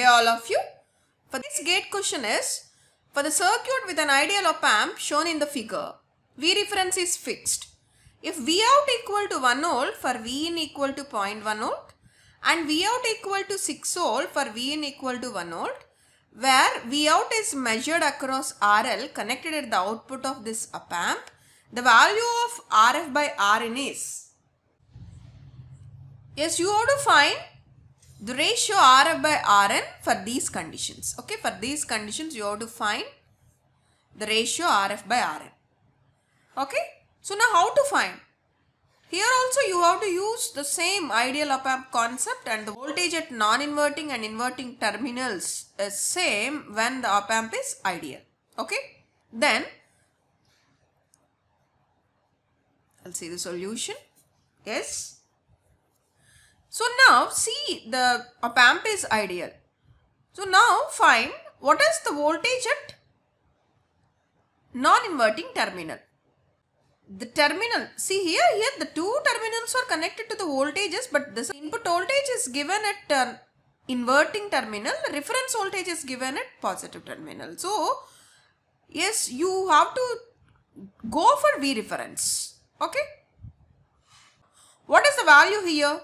day all of you. For this GATE question is, for the circuit with an ideal op amp shown in the figure, V reference is fixed. If V out equal to 1 volt for V in equal to 0.1 volt and V out equal to 6 volt for V in equal to 1 volt, where V out is measured across RL connected at the output of this op amp, the value of RF by RN is Yes, you have to find the ratio RF by RN for these conditions. Okay, for these conditions you have to find the ratio RF by RN. Okay, so now how to find? Here also you have to use the same ideal op amp concept and the voltage at non-inverting and inverting terminals is same when the op amp is ideal. Okay, then I'll see the solution. Yes. So now see the op amp is ideal. So now find what is the voltage at non-inverting terminal. The terminal, see here, here the two terminals are connected to the voltages but this input voltage is given at uh, inverting terminal, reference voltage is given at positive terminal. So yes, you have to go for V reference. Okay. What is the value here?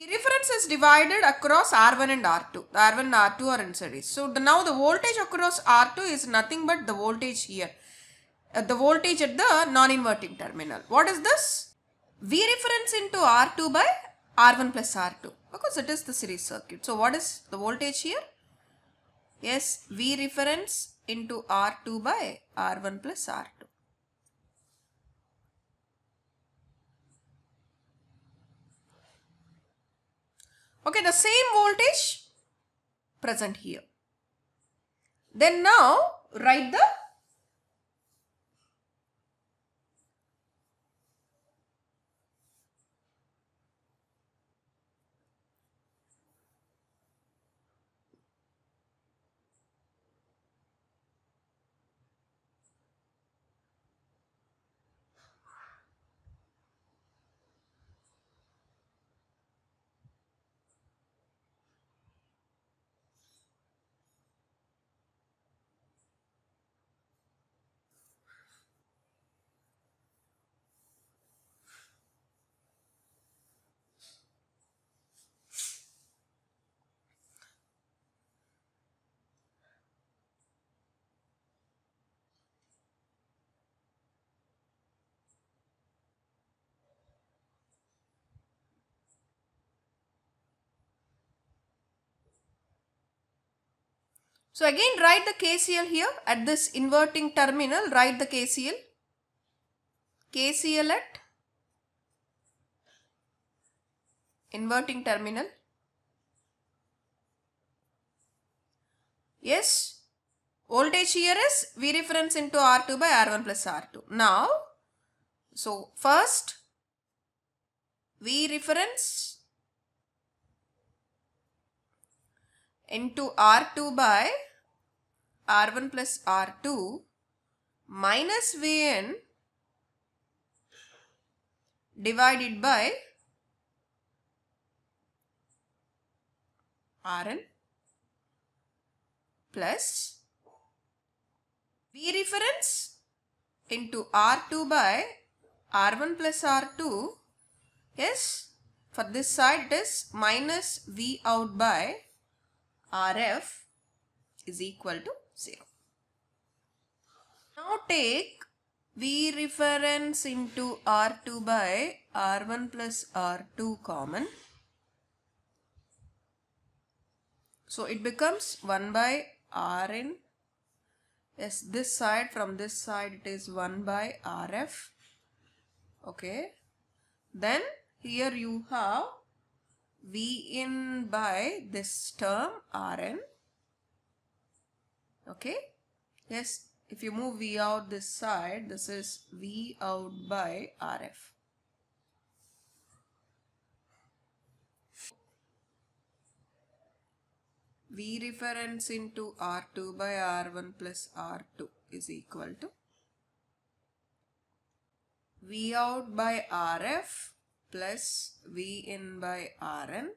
The reference is divided across R1 and R2. The R1 and R2 are in series. So the, now the voltage across R2 is nothing but the voltage here. Uh, the voltage at the non-inverting terminal. What is this? V reference into R2 by R1 plus R2 because it is the series circuit. So what is the voltage here? Yes, V reference into R2 by R1 plus R2. Okay, the same voltage present here. Then now write the So again write the KCL here at this inverting terminal write the KCL. KCL at inverting terminal. Yes, voltage here is V reference into R2 by R1 plus R2. Now, so first V reference into R2 by R1 plus R2 minus Vn divided by Rn plus V reference into R2 by R1 plus R2 yes for this side it is minus V out by RF is equal to 0. Now take V reference into R2 by R1 plus R2 common. So it becomes 1 by Rn. Yes, this side from this side it is 1 by RF. Okay. Then here you have V in by this term Rn. Okay. Yes, if you move V out this side, this is V out by RF. V reference into R2 by R1 plus R2 is equal to V out by RF plus V in by Rn.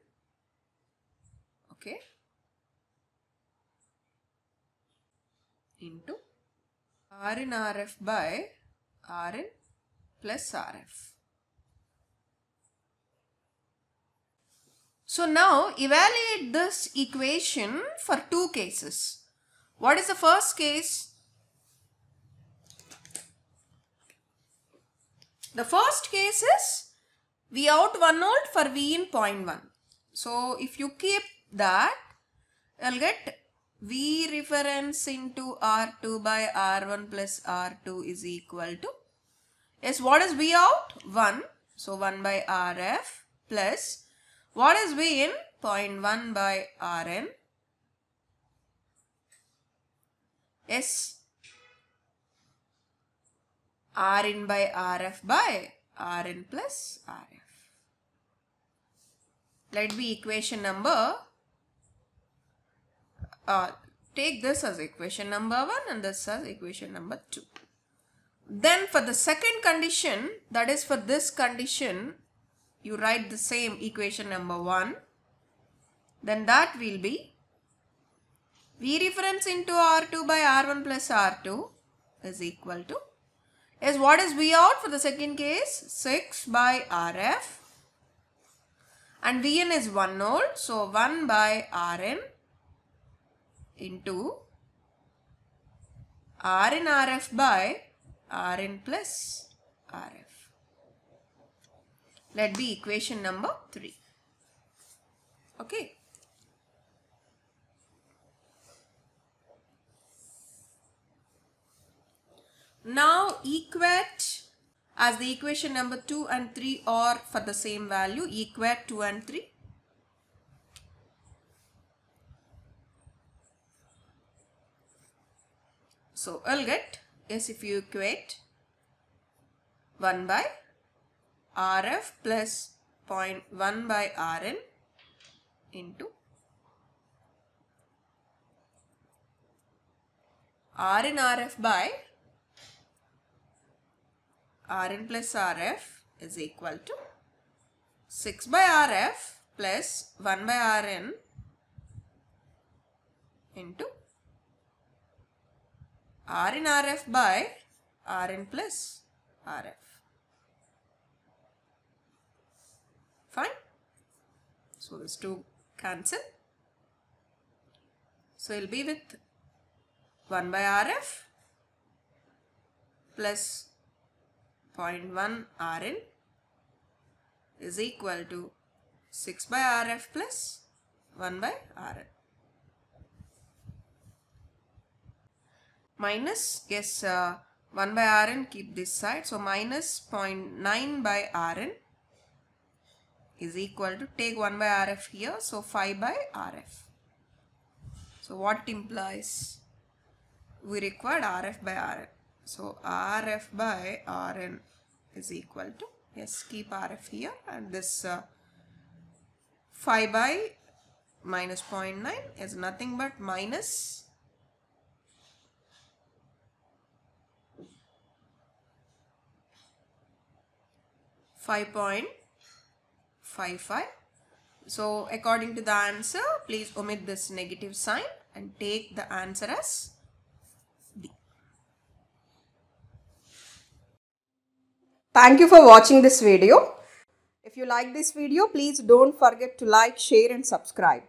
Okay. Into R in RF by Rn plus RF. So now evaluate this equation for two cases. What is the first case? The first case is V out 1 volt for V in 0.1. So if you keep that, you'll get V reference into R2 by R1 plus R2 is equal to, yes, what is V out? 1. So 1 by RF plus, what is V in? 0.1 by Rn. Yes, Rin by Rf by Rn plus Rf. Let be equation number uh, take this as equation number 1 and this as equation number 2. Then for the second condition, that is for this condition, you write the same equation number 1. Then that will be V reference into R2 by R1 plus R2 is equal to is what is V out for the second case? 6 by RF and Vn is 1 volt. So 1 by Rn into Rn RF by Rn plus RF. Let be equation number 3. Okay. Now equate as the equation number 2 and 3 are for the same value, equate 2 and 3. So I'll get, yes if you equate 1 by RF plus 0.1 by Rn into Rn RF by Rn plus Rf is equal to 6 by Rf plus 1 by Rn into Rn Rf by Rn plus Rf. Fine. So this two cancel. So it will be with 1 by Rf plus 0.1 Rn is equal to 6 by Rf plus 1 by Rn. Minus, yes, uh, 1 by Rn keep this side. So minus 0.9 by Rn is equal to take 1 by Rf here. So 5 by Rf. So what implies? We required Rf by Rn. So Rf by Rn is equal to, yes, keep Rf here and this uh, 5 by minus 0.9 is nothing but minus Five point five five. So according to the answer, please omit this negative sign and take the answer as D. Thank you for watching this video. If you like this video, please don't forget to like, share and subscribe.